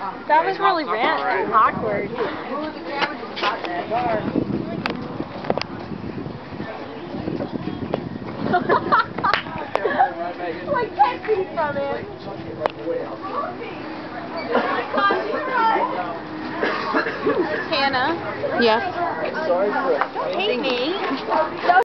That was really random. Awkward. like texting from it. Hannah. Yes. Hey, me.